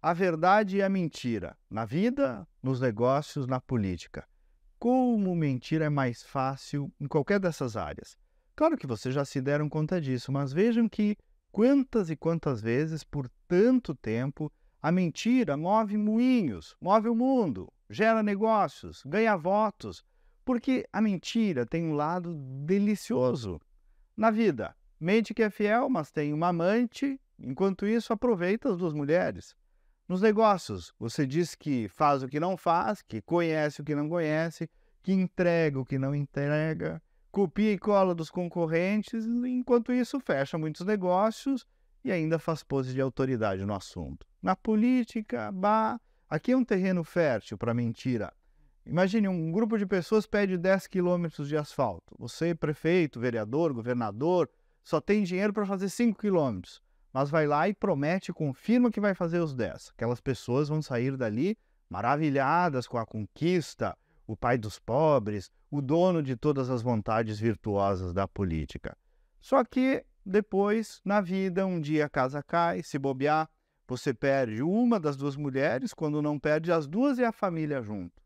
a verdade e a mentira, na vida, nos negócios, na política. Como mentir é mais fácil em qualquer dessas áreas. Claro que vocês já se deram conta disso, mas vejam que quantas e quantas vezes, por tanto tempo, a mentira move moinhos, move o mundo, gera negócios, ganha votos, porque a mentira tem um lado delicioso. Na vida, mente que é fiel, mas tem uma amante, enquanto isso aproveita as duas mulheres. Nos negócios, você diz que faz o que não faz, que conhece o que não conhece, que entrega o que não entrega, copia e cola dos concorrentes, enquanto isso fecha muitos negócios e ainda faz pose de autoridade no assunto. Na política, bah, aqui é um terreno fértil para mentira. Imagine um grupo de pessoas pede 10 quilômetros de asfalto. Você, prefeito, vereador, governador, só tem dinheiro para fazer 5 quilômetros mas vai lá e promete, confirma que vai fazer os 10. Aquelas pessoas vão sair dali maravilhadas com a conquista, o pai dos pobres, o dono de todas as vontades virtuosas da política. Só que depois, na vida, um dia a casa cai, se bobear, você perde uma das duas mulheres, quando não perde as duas e a família junto.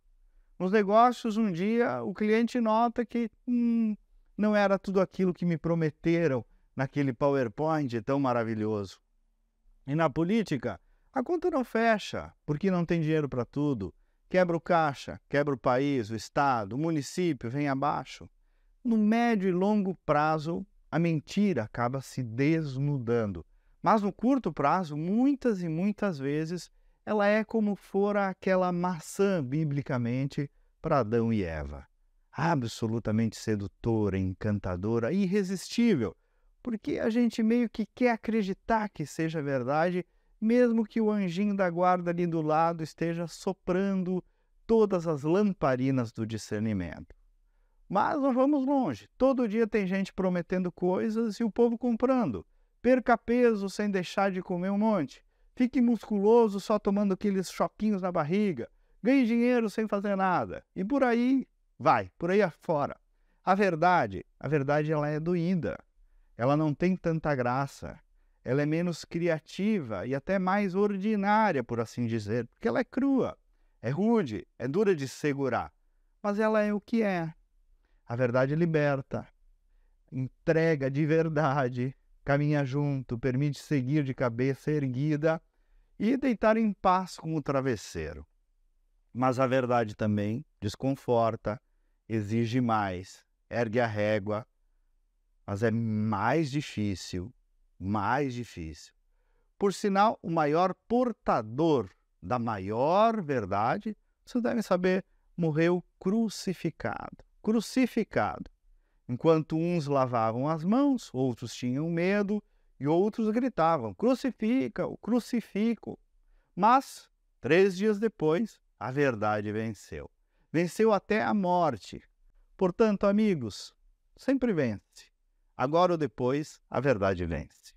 Nos negócios, um dia o cliente nota que hum, não era tudo aquilo que me prometeram, naquele PowerPoint tão maravilhoso. E na política, a conta não fecha, porque não tem dinheiro para tudo. Quebra o caixa, quebra o país, o estado, o município vem abaixo. No médio e longo prazo, a mentira acaba se desnudando. Mas no curto prazo, muitas e muitas vezes, ela é como fora aquela maçã, biblicamente, para Adão e Eva. Absolutamente sedutora, encantadora, irresistível, porque a gente meio que quer acreditar que seja verdade, mesmo que o anjinho da guarda ali do lado esteja soprando todas as lamparinas do discernimento. Mas não vamos longe. Todo dia tem gente prometendo coisas e o povo comprando. Perca peso sem deixar de comer um monte. Fique musculoso só tomando aqueles choquinhos na barriga. Ganhe dinheiro sem fazer nada. E por aí vai, por aí afora. A verdade, a verdade ela é doída ela não tem tanta graça, ela é menos criativa e até mais ordinária, por assim dizer, porque ela é crua, é rude, é dura de segurar, mas ela é o que é. A verdade liberta, entrega de verdade, caminha junto, permite seguir de cabeça erguida e deitar em paz com o travesseiro. Mas a verdade também desconforta, exige mais, ergue a régua, mas é mais difícil, mais difícil. Por sinal, o maior portador da maior verdade, vocês devem saber, morreu crucificado. Crucificado. Enquanto uns lavavam as mãos, outros tinham medo e outros gritavam: crucifica-o, crucifico. Mas, três dias depois, a verdade venceu. Venceu até a morte. Portanto, amigos, sempre vence. Agora ou depois, a verdade vence.